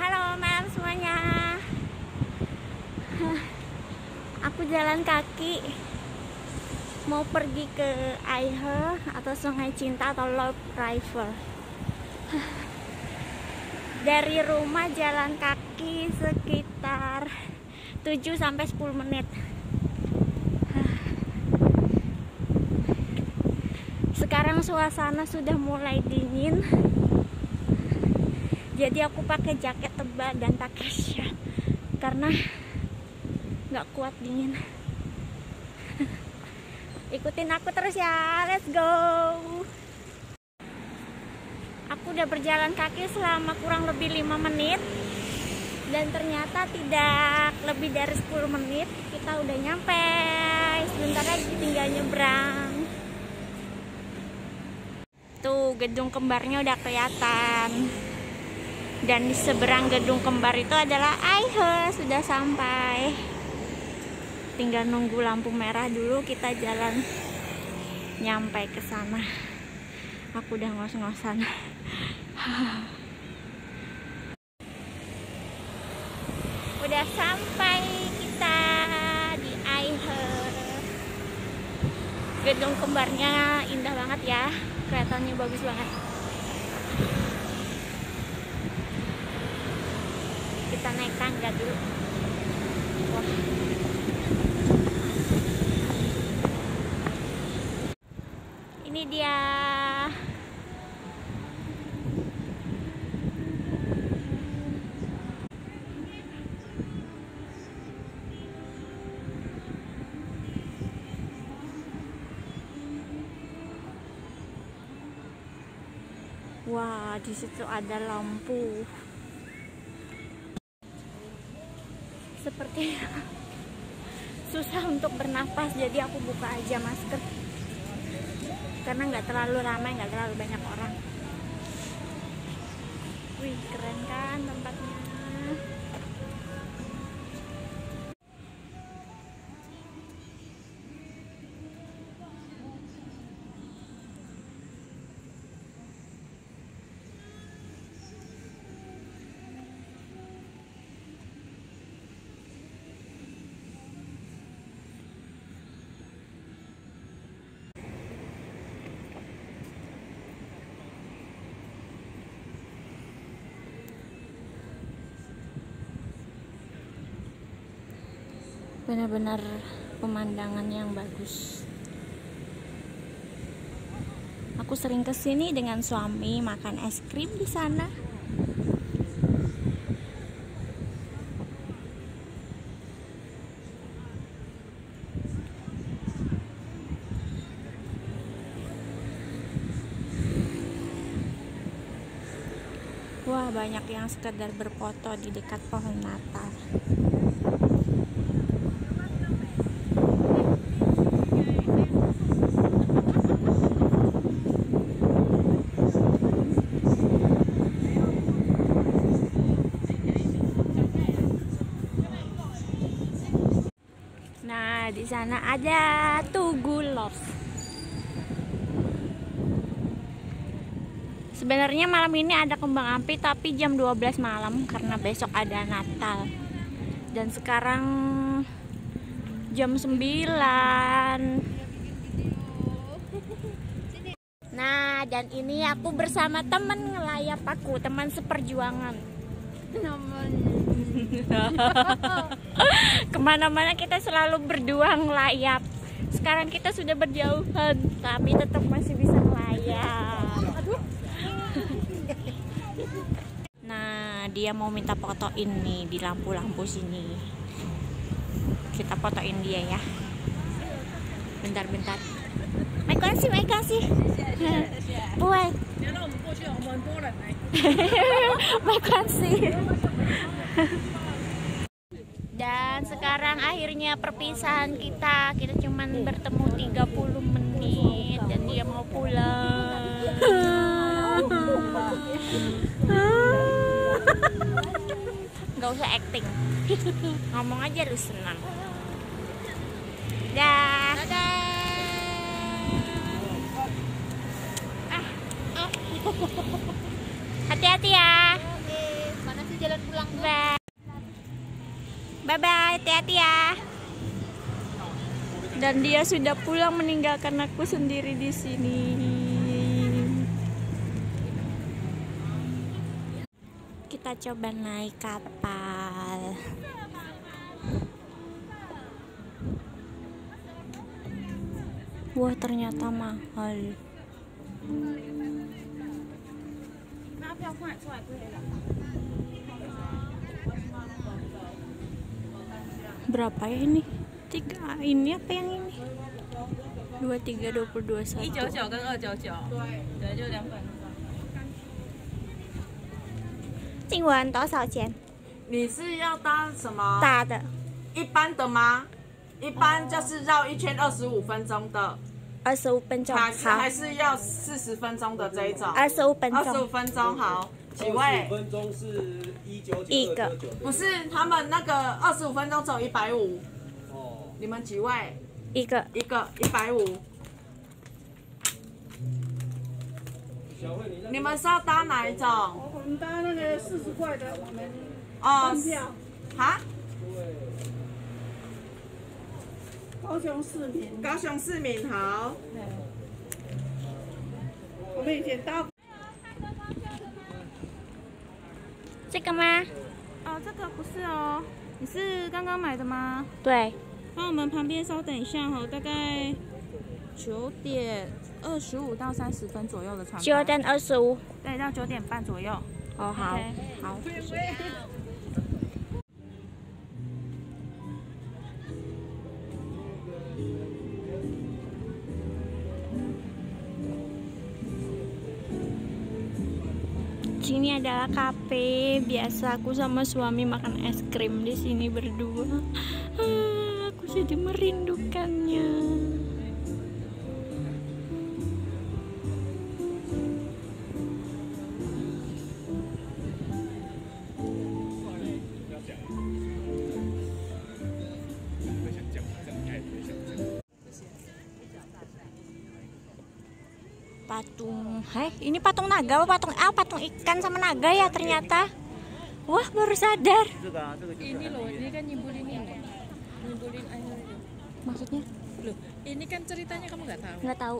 Halo malam semuanya. Aku jalan kaki. Mau pergi ke Aihe Atau Sungai Cinta atau Love River. Dari rumah jalan kaki sekitar 7 sampai 10 menit. Sekarang suasana sudah mulai dingin jadi aku pakai jaket tebal dan pakai shirt. Karena nggak kuat dingin. Ikutin aku terus ya. Let's go. Aku udah berjalan kaki selama kurang lebih 5 menit. Dan ternyata tidak lebih dari 10 menit kita udah nyampe. Sebentar lagi tinggal nyebrang. Tuh gedung kembarnya udah kelihatan dan di seberang gedung kembar itu adalah Aihe sudah sampai. Tinggal nunggu lampu merah dulu kita jalan nyampe ke sana. Aku udah ngos-ngosan. Udah sampai kita di Aihe. Gedung kembarnya indah banget ya kelihatannya bagus banget kita naik tangga dulu ini dia Wah, di situ ada lampu. Seperti susah untuk bernapas jadi aku buka aja masker. Karena nggak terlalu ramai nggak terlalu banyak orang. Wih keren kan tempatnya benar-benar pemandangan yang bagus. Aku sering ke sini dengan suami makan es krim di sana. Wah, banyak yang sekedar berfoto di dekat pohon Natal. Nah, di sana ada Tugu Love. Sebenarnya malam ini ada kembang api tapi jam 12 malam karena besok ada Natal. Dan sekarang jam 9. Nah, dan ini aku bersama teman ngelayap aku, teman seperjuangan. Kemana-mana kita selalu berdua ngelayap. Sekarang kita sudah berjauhan, tapi tetap masih bisa ngelayap. Nah, dia mau minta fotoin nih di lampu-lampu sini. Kita fotoin dia ya. Bentar-bentar. 没关系，没关系，不会，没关系。Dan sekarang akhirnya perpisahan kita. Kita cuman bertemu 30 menit Dan dia mau pulang. Gak usah acting. Ngomong aja lu senang. Dah. Ah, oh. Hati-hati ya. Mana sih jalan pulang? Bye bye, hati-hati ya. Dan dia sudah pulang meninggalkan aku sendiri di sini. Kita coba naik kapal. Wah, ternyata mahal. Berapa ya ini? Tiga ini apa yang ini? Dua tiga dua puluh dua 一 satu. 九九跟二九九，对，就两本。今晚多少钱？你是要搭什么？大的一般的吗？一般就是绕一圈二十五分钟的，二十五分钟，还是好，还是要四十分钟的这一种？二十五分二十五钟，分钟好，几五位？分钟是一九九一个不是，他们那个二十五分钟只有一百五，哦，你们几位？一个一个一百五，小慧你你们是要搭哪一种？我们搭那个四十块的，我们哦门，票，哈，高雄市民。高雄市民好。我们以前搭这个吗？哦，这个不是哦，你是刚刚买的吗？对，那我们旁边稍等一下哈、大概九点二十五到三十分左右的船。九。点二十五。对，到九点半左右。哦，好好。Adalah kafe. Biasa aku sama suami makan es krim di sini berdua. Ah, aku jadi merindukannya. Patung hei ini patung naga apa patung ah patung ikan sama naga ya ternyata wah baru sadar Ini loh, ini kan nyimpulin ini. Nyimpulin air. maksudnya Loh, ini kan ceritanya kamu nggak tahu. nggak tahu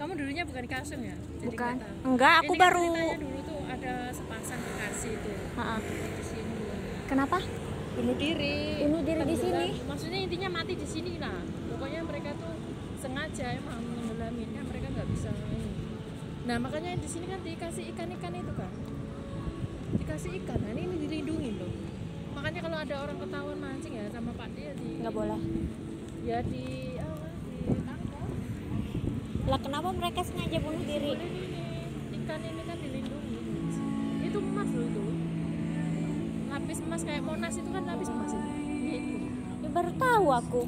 Kamu dulunya bukan Kasem ya? Jadi bukan enggak aku Ini kan baru ceritanya dulu tuh ada sepasang kekasih Ha-ha. di sini. kenapa Bunuh diri. Bunuh diri di sini? Maksudnya intinya mati di sini lah. Pokoknya mereka tuh sengaja emang bisa ini. Nah makanya di sini kan dikasih ikan-ikan itu kan, dikasih ikan. Nah ini dilindungi loh. Makanya kalau ada orang ketahuan mancing ya sama Pak dia di nggak boleh ya di apa lah kenapa mereka sengaja bunuh diri Ini, ini ikan ini kan dilindungi. Itu emas loh itu. Lapis emas kayak Monas itu kan lapis emas itu. Itu. ya, baru tahu aku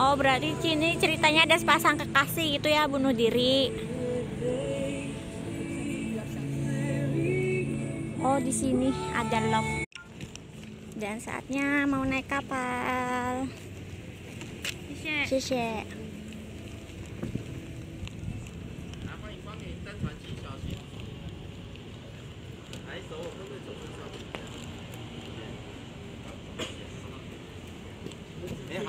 Oh berarti sini ceritanya ada sepasang kekasih gitu ya bunuh diri. Oh di sini ada love. Dan saatnya mau naik kapal. Xie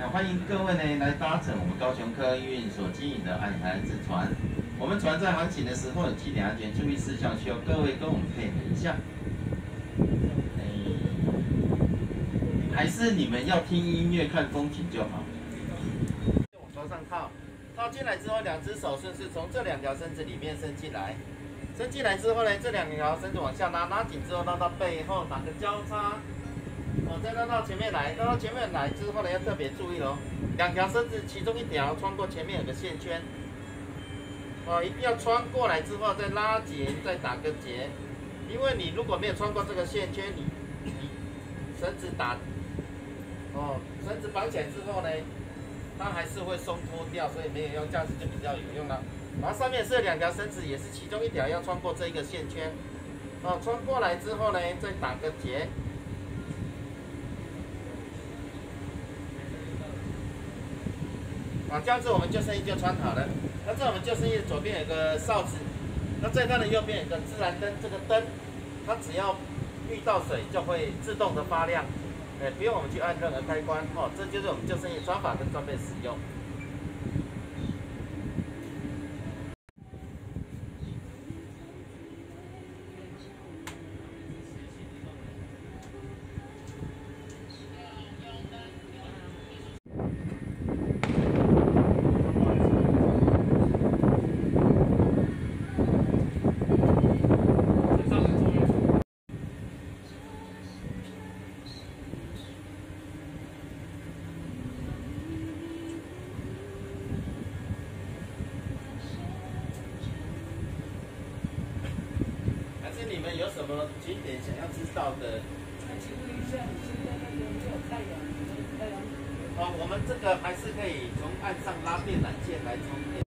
那欢迎各位呢来搭乘我们高雄客运所经营的爱孩子船。我们船在航行的时候有几点安全注意事项，需要各位跟我们配合一下。哎还是你们要听音乐、看风景就好。往头上靠，靠进来之后，两只手顺势从这两条绳子里面伸进来。伸进来之后呢，这两条绳子往下拉，拉紧之后拉到背后，打个交叉。哦，再拉到前面来，拉到前面来之后呢，要特别注意喽。两条绳子其中一条穿过前面有个线圈，哦，一定要穿过来之后再拉结，再打个结，因为你如果没有穿过这个线圈，你你绳子打哦，绳子绑起来之后呢，它还是会松脱掉，所以没有用，这样子就比较有用了。然后上面是两条绳子，也是其中一条要穿过这个线圈，哦，穿过来之后呢，再打个结。啊，这样子我们救生衣就穿好了。那在我们救生衣的左边有个哨子，那在它的右边有个自然灯，这个灯它只要遇到水就会自动的发亮，哎，不用我们去按任何开关哦。这就是我们救生衣穿法跟装备使用。还是你们有什么景点想要知道的？请问一下，你现在那个没有太阳，太阳哦，我们这个还是可以从岸上拉电缆线来充电。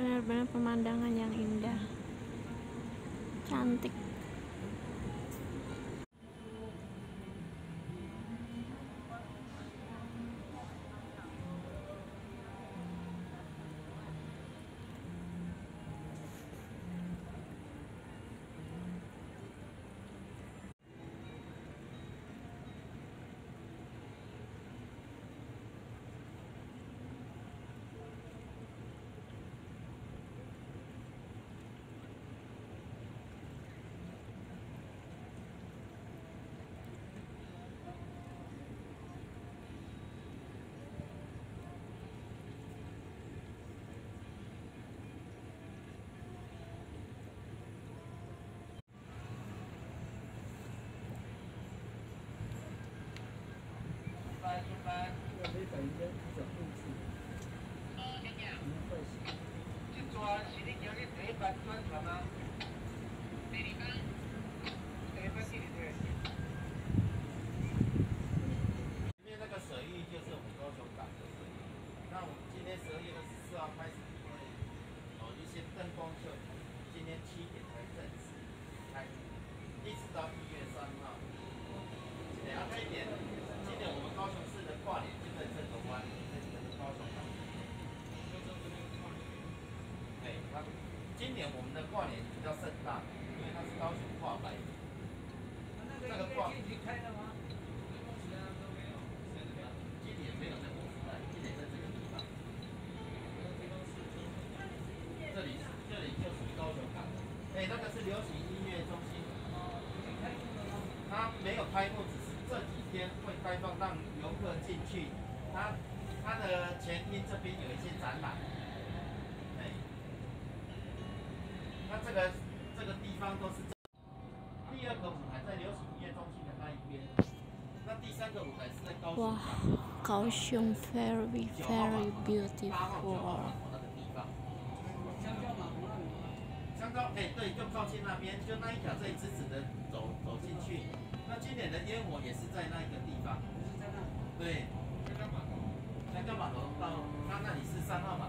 Benar-benar pemandangan yang indah. Cantik 多点点。是你今日第一班专车吗？今年我们的跨年比较盛大，因为它是高雄跨百年。这个跨今年没有在我时代，今年在这个地方。这里这里就属于高雄港。哎，那个是流行音乐中心。它没有开幕，只是这几天会开放让游客进去。它它的前厅这边有一些展览。哎，那这个这个地方都是这。第二个舞台在流行音乐中心的那一边。那第三个舞台是在高雄 wah 港。高雄 very very beautiful 号那个地方。香蕉靠，哎、对，就靠近那边，就那一条这里直直的走走进去。那今年的烟火也是在那一个地方。对。香港码头到它那里是三号码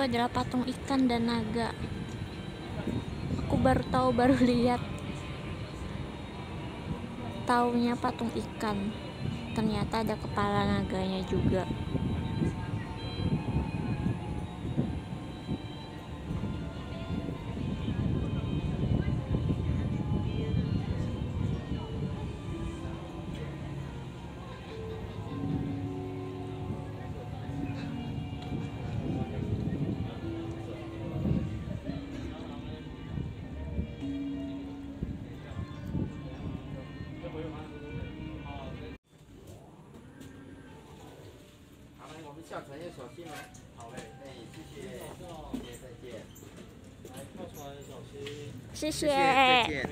adalah patung ikan dan naga. Aku baru tahu baru lihat. Taunya patung ikan. Ternyata ada kepala naganya juga 下船要小心哦。好嘞，哎，谢谢，谢谢，再见。来跳船小心。谢谢，再见，